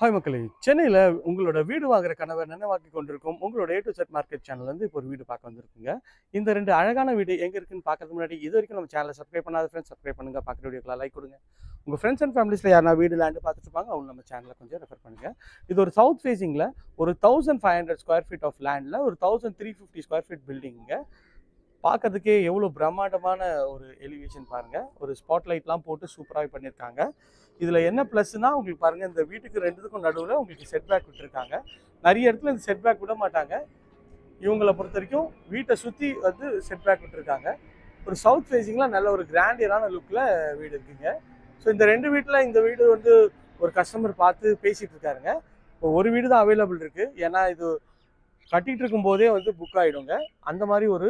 Hi மக்களே சென்னையில் உங்களோட வீடு வாங்குற கனவை நினைவாக்கி கொண்டிருக்கும் உங்களோட A to Z market channel வந்து இப்போ ஒரு வீடு பார்க்க வந்திருக்குங்க. இந்த ரெண்டு அழகான வீடு எங்கே இருக்குன்னு பார்க்கறதுக்கு முன்னாடி இது வரைக்கும் நம்ம சேனலை சப்ஸ்கிரைப் பண்ணாத ஃப்ரெண்ட்ஸ் சப்ஸ்கிரைப் பண்ணுங்க. பார்க்குற வீடியோக்கெலாம் லைக் கொடுங்க. உங்கள் ஃப்ரெண்ட்ஸ் அண்ட் ஃபேமிலிஸில் யாரா வீடு லேண்டு பார்த்துட்டு இருப்பாங்க அவங்க நம்ம சேனலை கொஞ்சம் ரெஃபர் பண்ணுங்க. இது ஒரு சவுத் ஃபேஸிங்கில் ஒரு thousand five hundred square feet of லேண்டில் ஒரு thousand three fifty square feet பில்டிங்க பார்க்கறதுக்கே எவ்வளோ பிரம்மாண்டமான ஒரு எலிவேஷன் பாருங்கள் ஒரு ஸ்பாட் லைட்லாம் போட்டு சூப்பராக பண்ணியிருக்காங்க. இதில் என்ன ப்ளஸ்னா உங்களுக்கு பாருங்கள் இந்த வீட்டுக்கு ரெண்டுத்துக்கும் நடுவில் உங்களுக்கு செட்பேக் விட்டுருக்காங்க. நிறைய இடத்துல இந்த செட்பேக் விட மாட்டாங்க. இவங்களை பொறுத்த வரைக்கும் வீட்டை சுற்றி வந்து செட்பேக் விட்டுருக்காங்க. ஒரு சவுத் ஃபேஸிங்கில் நல்ல ஒரு கிராண்டியரான லுக்கில் வீடு இருக்குங்க. ஸோ இந்த ரெண்டு வீட்டில் இந்த வீடு வந்து ஒரு கஸ்டமர் பார்த்து பேசிகிட்டு இருக்காருங்க. இப்போ ஒரு வீடு தான் அவைலபிள் இருக்குது ஏன்னா இது கட்டிகிட்டு இருக்கும்போதே வந்து புக் ஆகிடுங்க அந்த மாதிரி ஒரு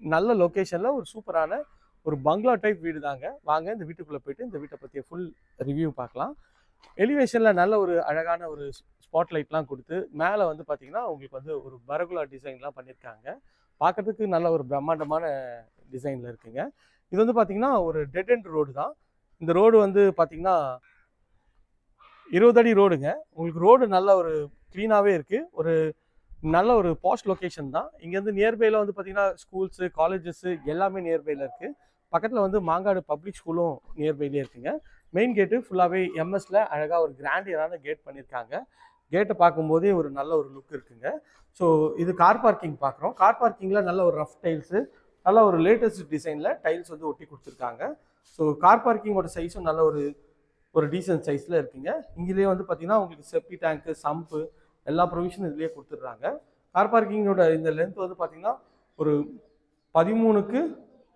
நல்ல லொக்கேஷனில் ஒரு சூப்பரான ஒரு பங்களா டைப் வீடு தாங்க. வாங்க இந்த வீட்டுக்குள்ளே போயிட்டு இந்த வீட்டை பற்றிய ஃபுல் ரிவ்யூ பார்க்கலாம். எலிவேஷனில் நல்ல ஒரு அழகான ஒரு ஸ்பாட் லைட்லாம் கொடுத்து மேலே வந்து பார்த்தீங்கன்னா உங்களுக்கு வந்து ஒரு பரகுலா டிசைன்லாம் பண்ணியிருக்காங்க பார்க்கறதுக்கு நல்ல ஒரு பிரம்மாண்டமான டிசைனில் இருக்குங்க. இது வந்து பார்த்திங்கன்னா ஒரு டெட் அண்ட் ரோடு தான். இந்த ரோடு வந்து பார்த்திங்கன்னா இருபது அடி ரோடுங்க உங்களுக்கு ரோடு நல்ல ஒரு க்ளீனாகவே இருக்குது ஒரு நல்ல ஒரு பாஸ்ட் லொக்கேஷன் தான். இங்கேருந்து நியர்பையில் வந்து பார்த்திங்கன்னா ஸ்கூல்ஸு காலேஜஸ்ஸு எல்லாமே நியர்பையில் இருக்குது பக்கத்தில் வந்து மாங்காடு பப்ளிக் ஸ்கூலும் நியர்பைலேயே இருக்குங்க. மெயின் கேட்டு ஃபுல்லாகவே எம்எஸ்ல அழகாக ஒரு கிராண்டியரான கேட் பண்ணியிருக்காங்க கேட்டை பார்க்கும்போதே ஒரு நல்ல ஒரு லுக் இருக்குங்க. ஸோ இது கார் பார்க்கிங் பார்க்குறோம். கார் பார்க்கிங்கில் நல்ல ஒரு ரஃப் டைல்ஸு நல்ல ஒரு லேட்டஸ்ட் டிசைனில் டைல்ஸ் வந்து ஒட்டி கொடுத்துருக்காங்க. ஸோ கார் பார்க்கிங்கோட சைஸும் நல்ல ஒரு ஒரு டீசன்ட் சைஸில் இருக்குங்க. இங்கிலேயே வந்து பார்த்திங்கன்னா உங்களுக்கு செப்டி டேங்க்கு சம்பு எல்லா ப்ரொவிஷனும் இதுலேயே கொடுத்துட்றாங்க. கார் பார்க்கிங்கோட இந்த லென்த் வந்து பார்த்தீங்கன்னா ஒரு பதிமூணுக்கு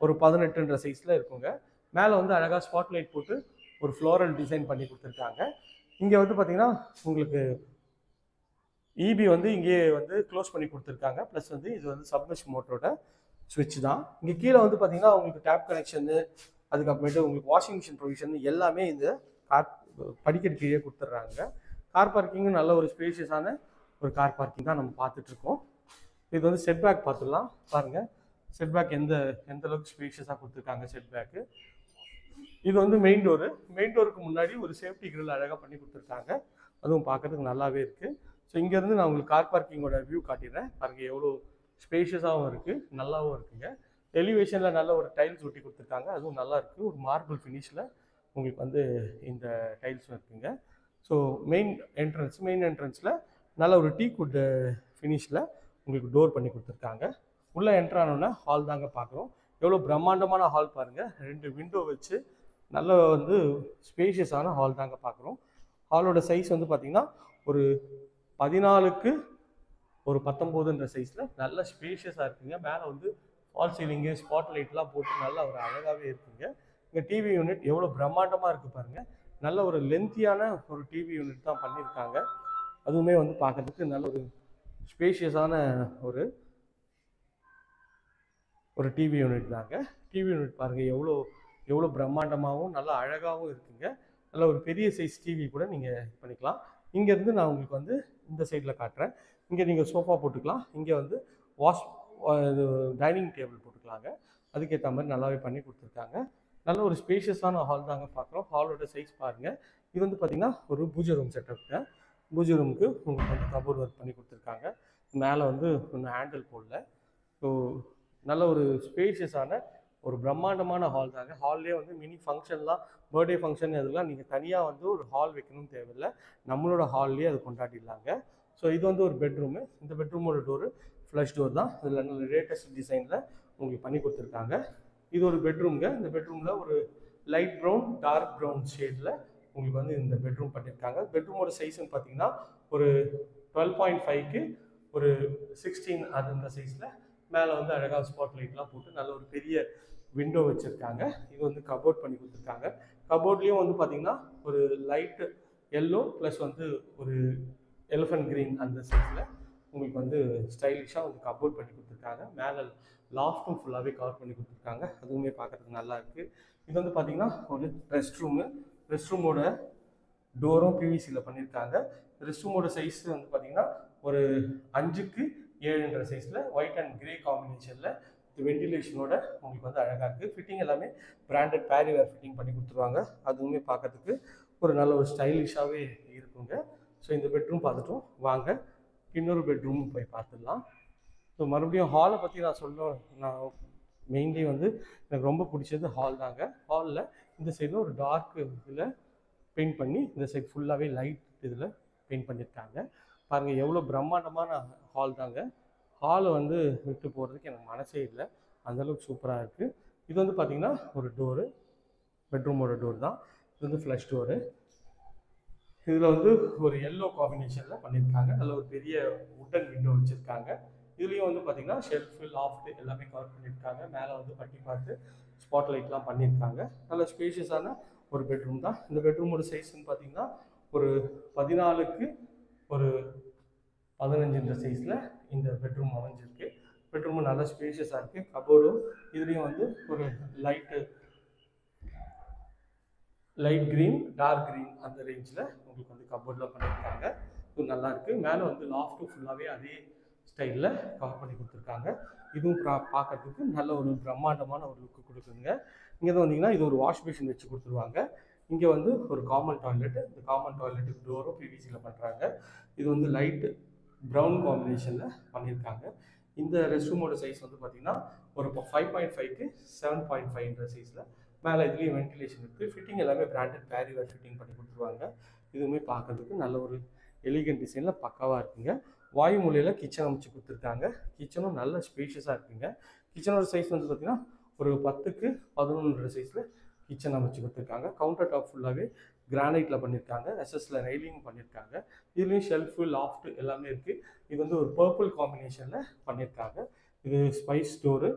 ஒரு பதினெட்டுன்ற சைஸில் இருக்குங்க. மேலே வந்து அழகாக ஸ்பாட் லைட் போட்டு ஒரு ஃப்ளோரல் டிசைன் பண்ணி கொடுத்துருக்காங்க. இங்கே வந்து பார்த்திங்கன்னா உங்களுக்கு இபி வந்து இங்கேயே வந்து க்ளோஸ் பண்ணி கொடுத்துருக்காங்க. ப்ளஸ் வந்து இது வந்து சப்மிஷ் மோட்டரோட சுவிட்ச் தான். இங்கே கீழே வந்து பார்த்திங்கன்னா உங்களுக்கு டேப் கனெக்ஷனு அதுக்கப்புறமேட்டு உங்களுக்கு வாஷிங் மிஷின் ப்ரொவிஷன் எல்லாமே இந்த கார் படிக்கட்டு கீழே கொடுத்துட்றாங்க. கார் பார்க்கிங்கும் நல்ல ஒரு ஸ்பேஷியஸான ஒரு கார் பார்க்கிங் தான் நம்ம பார்த்துட்ருக்கோம் இது வந்து செட் பேக் பார்த்துடலாம். பாருங்கள் செட் பேக் எந்த எந்த அளவுக்கு ஸ்பேஷியஸாக கொடுத்துருக்காங்க செட் பேக்கு இது வந்து மெயின் டோரு மெயின் டோருக்கு முன்னாடி ஒரு சேஃப்டி கிரில் அழகாக பண்ணி கொடுத்துருக்காங்க. அதுவும் பார்க்கறதுக்கு நல்லாவே இருக்குது ஸோ இங்கேருந்து நான் உங்களுக்கு கார் பார்க்கிங்கோட வியூ காட்டிடுறேன். பாருங்க எவ்வளோ ஸ்பேஷியஸாகவும் இருக்குது நல்லாவும் இருக்குங்க. எலிவேஷனில் நல்ல ஒரு டைல்ஸ் ஒட்டி கொடுத்துருக்காங்க. அதுவும் நல்லா இருக்குது ஒரு மார்பிள் ஃபினிஷில் உங்களுக்கு வந்து இந்த டைல்ஸும் இருக்குங்க. ஸோ மெயின் என்ட்ரன்ஸ் மெயின் என்ட்ரன்ஸில் நல்ல ஒரு டீ குட் ஃபினிஷில் உங்களுக்கு டோர் பண்ணி கொடுத்துருக்காங்க. உள்ளே என்ட்ரு ஹால் தாங்க பார்க்குறோம். எவ்வளோ பிரம்மாண்டமான ஹால் பாருங்கள் ரெண்டு விண்டோ வச்சு நல்ல வந்து ஸ்பேஷியஸான ஹால் தாங்க பார்க்குறோம். ஹாலோட சைஸ் வந்து பார்த்திங்கன்னா ஒரு பதினாலுக்கு ஒரு பத்தொம்போதுன்ற சைஸில் நல்ல ஸ்பேஷியஸாக இருக்குங்க. மேலே வந்து ஃபால் சீலிங்கு ஸ்பாட் லைட்லாம் போட்டு நல்லா ஒரு அழகாகவே இருக்குங்க. இங்கே டிவி யூனிட் எவ்வளோ பிரம்மாண்டமாக இருக்குது பாருங்கள் நல்ல ஒரு லென்த்தியான ஒரு டிவி யூனிட் தான் பண்ணியிருக்காங்க. அதுவுமே வந்து பார்க்கறதுக்கு நல்ல ஒரு ஸ்பேஷியஸான ஒரு ஒரு டிவி யூனிட் தாங்க. டிவி யூனிட் பாருங்கள் எவ்வளோ எவ்வளோ பிரம்மாண்டமாகவும் நல்லா அழகாகவும் இருக்குங்க. நல்ல ஒரு பெரிய சைஸ் டிவி கூட நீங்கள் பண்ணிக்கலாம். இங்கேருந்து நான் உங்களுக்கு வந்து இந்த சைடில் காட்டுறேன். இங்கே நீங்கள் சோஃபா போட்டுக்கலாம். இங்கே வந்து வாஷ் இது டைனிங் டேபிள் போட்டுக்கலாங்க. அதுக்கேற்ற மாதிரி நல்லாவே பண்ணி கொடுத்துருக்காங்க. நல்ல ஒரு ஸ்பேஷியஸான ஹால் தாங்க பார்க்குறோம் ஹாலோட சைஸ் பாருங்கள் இது வந்து பார்த்திங்கன்னா ஒரு பூஜை ரூம் செட்டப்புங்க பூஜை ரூமுக்கு உங்களுக்கு வந்து கபோர்ட் ஒர்க் பண்ணி கொடுத்துருக்காங்க. மேலே வந்து ஒன்றும் ஹேண்டில் போடல. ஸோ நல்ல ஒரு ஸ்பேஷியஸான ஒரு பிரம்மாண்டமான ஹால் தாங்க ஹால்லேயே வந்து மினி ஃபங்க்ஷன்லாம் பர்த்டே ஃபங்க்ஷன் அதெல்லாம் நீங்கள் தனியாக வந்து ஒரு ஹால் வைக்கணும்னு தேவையில்லை. நம்மளோட ஹால்லேயே அது கொண்டாடிடலாங்க. ஸோ இது வந்து ஒரு பெட்ரூமு இந்த பெட்ரூமோட டோரு ஃப்ளஷ் டோர் தான். இதில் நல்ல லேட்டஸ்ட் டிசைனில் உங்களுக்கு பண்ணி கொடுத்துருக்காங்க. இது ஒரு பெட்ரூம்ங்க இந்த பெட்ரூமில் ஒரு லைட் ப்ரௌன் டார்க் ப்ரௌன் ஷேடில் உங்களுக்கு வந்து இந்த பெட்ரூம் பண்ணியிருக்காங்க. பெட்ரூமோட சைஸ்ன்னு பார்த்தீங்கன்னா ஒரு டுவெல் பாயிண்ட் ஃபைவ்க்கு ஒரு சிக்ஸ்டீன் அது இந்த சைஸில் மேலே வந்து அழகாக ஸ்பாட் லைட்லாம் போட்டு நல்ல ஒரு பெரிய விண்டோ வச்சுருக்காங்க. இது வந்து கபோர்ட் பண்ணி கொடுத்துருக்காங்க. கபோர்ட்லேயும் வந்து பார்த்திங்கன்னா ஒரு லைட்டு எல்லோ ப்ளஸ் வந்து ஒரு எலிஃபண்ட் க்ரீன் அந்த சைஸில் உங்களுக்கு வந்து ஸ்டைலிஷாக வந்து கபோர்ட் பண்ணி கொடுத்துருக்காங்க. மேலே லாஃப்ட்டும் ஃபுல்லாகவே கவர் பண்ணி கொடுத்துருக்காங்க. அதுவுமே பார்க்குறதுக்கு நல்லா இருக்குது இது வந்து பார்த்திங்கன்னா ஒரு ரெஸ்ட் ரூமு ரெஸ்ட் ரூமோட டோரும் பிவிசியில் பண்ணியிருக்காங்க ரெஸ்ட் ரூமோட சைஸ் வந்து பார்த்திங்கன்னா ஒரு அஞ்சுக்கு ஏழுன்ற சைஸில் ஒயிட் அண்ட் கிரே காம்பினேஷனில் வெண்டிலேஷனோட உங்களுக்கு வந்து அழகாக இருக்குது ஃபிட்டிங் எல்லாமே பிராண்டட் பேரிவேர் ஃபிட்டிங் பண்ணி கொடுத்துருவாங்க. அதுவுமே பார்க்கறதுக்கு ஒரு நல்ல ஒரு ஸ்டைலிஷாகவே இருக்குங்க. ஸோ இந்த பெட்ரூம் பார்த்துட்டோம் வாங்க. இன்னொரு பெட்ரூம் போய் பார்த்துடலாம். ஸோ மறுபடியும் ஹாலை பற்றி நான் சொல்ல நான் மெயின்லி வந்து எனக்கு ரொம்ப பிடிச்சது ஹால் தாங்க. ஹாலில் இந்த சைடில் ஒரு டார்க் இதில் பெயிண்ட் பண்ணி இந்த சைடு ஃபுல்லாகவே லைட் இதில் பெயிண்ட் பண்ணியிருக்காங்க பாருங்கள் எவ்வளோ பிரம்மாண்டமான ஹால் தாங்க ஹாலை வந்து விட்டு போகிறதுக்கு எனக்கு மனசே இல்லை. அந்தளவுக்கு சூப்பராக இருக்குது இது வந்து பார்த்திங்கன்னா ஒரு டோரு பெட்ரூமோட டோர் தான். இது வந்து ஃப்ளஷ் டோரு இதில் வந்து ஒரு எல்லோ காம்பினேஷனில் பண்ணியிருக்காங்க அதில் ஒரு பெரிய உட்டன் விண்டோ வச்சுருக்காங்க. இதுலேயும் வந்து பார்த்திங்கன்னா ஷெல்ஃபு லாஃப்ட் எல்லாமே கவர் பண்ணியிருக்காங்க மேலே வந்து பட்டி பார்த்து ஸ்பாட் லைட்லாம் பண்ணியிருக்காங்க நல்ல ஸ்பேஷியஸான ஒரு பெட்ரூம் தான். இந்த பெட்ரூமோட சைஸ்ன்னு பார்த்தீங்கன்னா ஒரு பதினாலுக்கு ஒரு பதினஞ்சுன்ற சைஸில் இந்த பெட்ரூம் அமைஞ்சிருக்கு. பெட்ரூமும் நல்ல ஸ்பேஷியஸாக இருக்குது கபோர்டும் இதுலேயும் வந்து ஒரு light light green dark green அந்த ரேஞ்சில் உங்களுக்கு வந்து கபோர்டில் பண்ணியிருக்காங்க இது நல்லா இருக்குது மேலே வந்து லாஃப்ட்டும் ஃபுல்லாகவே அதே ஸ்டைலில் கவர் பண்ணி கொடுத்துருக்காங்க. இதுவும் ப்ரா பார்க்குறதுக்கு நல்ல ஒரு பிரம்மாண்டமான ஒரு லுக்கு கொடுக்குங்க இங்கே தான் வந்தீங்கன்னா இது ஒரு வாஷ் மிஷின் வச்சு கொடுத்துருவாங்க. இங்கே வந்து ஒரு காமன் டாய்லெட்டு இந்த காமன் டாய்லெட்டுக்கு டோரும் பிவிசியில் பண்ணுறாங்க இது வந்து லைட்டு ப்ரௌன் காம்பினேஷனில் பண்ணியிருக்காங்க. இந்த ரெஸ்ட் ரூமோட சைஸ் வந்து பார்த்திங்கன்னா ஒரு ஃபைவ் பாயிண்ட் ஃபைவ்க்கு செவன் பாயிண்ட் ஃபைவ்ன்ற சைஸில் மேலே இதுலேயும் வென்டிலேஷன் இருக்குது ஃபிட்டிங் எல்லாமே பிராண்டட் பேரிவேர் ஃபிட்டிங் பண்ணி கொடுத்துருவாங்க. இதுவுமே பார்க்கறதுக்கு நல்ல ஒரு எலிகன்ட் டிசைனில் பக்காவாக இருக்குங்க. வாயு மூலையில் கிச்சன் அமைச்சு கொடுத்துருக்காங்க. கிச்சனும் நல்ல ஸ்பேஷியஸாக இருக்குங்க. கிச்சனோட சைஸ் வந்து பார்த்திங்கன்னா ஒரு பத்துக்கு பதினொன்று சைஸில் கிச்சன் அமைச்சு கொடுத்துருக்காங்க. கவுண்டர் டாப் ஃபுல்லாகவே கிரானைட்டில் பண்ணியிருக்காங்க எஸ்எஸ்ல ரைலிங் பண்ணியிருக்காங்க இதுலேயும் ஷெல்ஃபு லாஃப்ட் எல்லாமே இருக்குது இது வந்து ஒரு பர்பிள் காம்பினேஷனில் பண்ணியிருக்காங்க இது ஸ்பைஸ் டோரு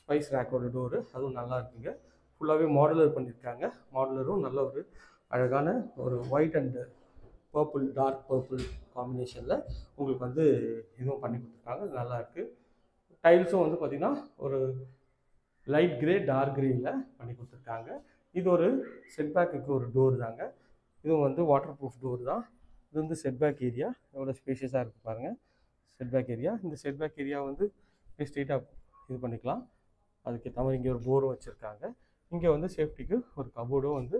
ஸ்பைஸ் ரேக்கோட டோரு அதுவும் நல்லா இருக்குங்க. ஃபுல்லாகவே மாடுலர் பண்ணியிருக்காங்க மாடுலரும் நல்ல ஒரு அழகான ஒரு white and purple dark purple காம்பினேஷனில் உங்களுக்கு வந்து இதுவும் பண்ணி கொடுத்துருக்காங்க. அது நல்லா இருக்குது டைல்ஸும் வந்து பார்த்திங்கன்னா ஒரு லைட் கிரே டார்க் கிரேயில் பண்ணி கொடுத்துருக்காங்க. இது ஒரு செட்பேக்குக்கு ஒரு டோர் தாங்க. இதுவும் வந்து வாட்டர் ப்ரூஃப் டோர் தான். இது வந்து செட்பேக் ஏரியா எவ்வளோ ஸ்பேஷியஸாக இருக்குது பாருங்கள் செட்பேக் ஏரியா இந்த செட்பேக் ஏரியா வந்து ஸ்ட்ரெயிட்டாக இது பண்ணிக்கலாம். அதுக்கேற்ற மாதிரி இங்கே ஒரு போரும் வச்சுருக்காங்க. இங்கே வந்து சேஃப்டிக்கு ஒரு கபோர்டும் வந்து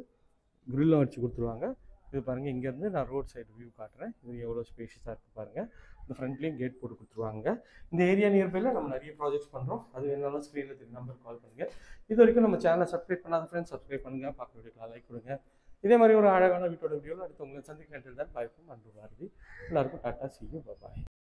க்ரில்லும் வச்சு கொடுத்துருவாங்க. இது பாருங்கள் இங்கேருந்து நான் ரோட் சைடு வியூ காட்டுறேன். இது எவ்வளோ ஸ்பேஷியஸாக இருக்குது பாருங்கள் இந்த ஃப்ரண்ட்லேயும் கேட் போட்டு கொடுத்துருவாங்க. இந்த ஏரியா நியர்பையில் நம்ம நிறைய ப்ராஜெக்ட்ஸ் பண்ணுறோம் அது வேணாலும் ஸ்க்ரீனில் தெரியும் நம்பர் கால் பண்ணுங்கள் இது வரைக்கும் நம்ம சேனலை சப்ஸ்கிரைப் பண்ணாத ஃப்ரெண்ட்ஸ் சப்ஸ்கிரைப் பண்ணுங்கள் பார்க்க வீடியோக்கு லைக் கொடுங்க. இதே மாதிரி ஒரு அழகான வீட்டோட வீடியோவில் அடுத்து உங்களை சந்திக்கிறேன். தான் பாய்க்கும் அன்பு பாரதி. எல்லாருக்கும் டாட்டா செய்யும் பாய்